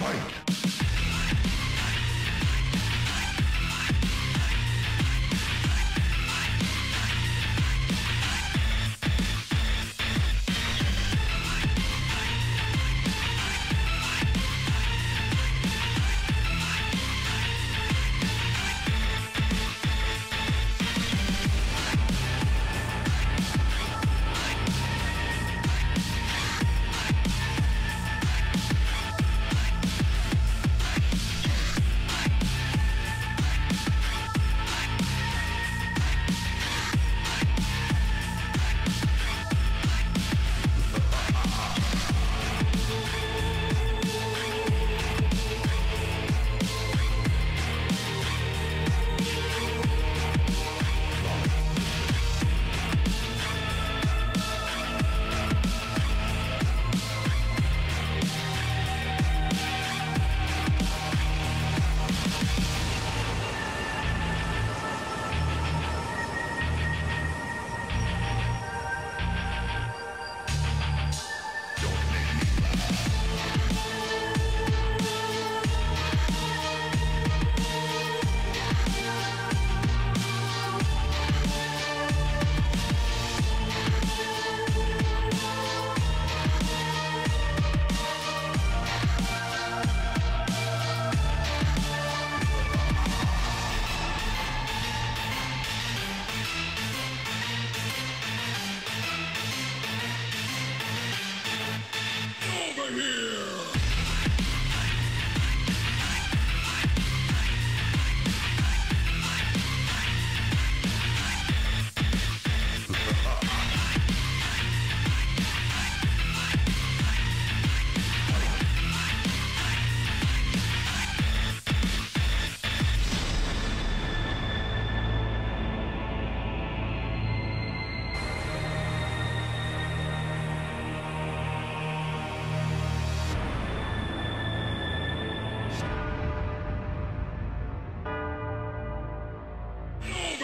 Fight!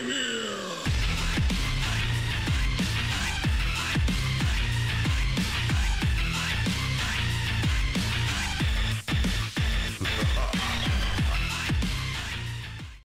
Here!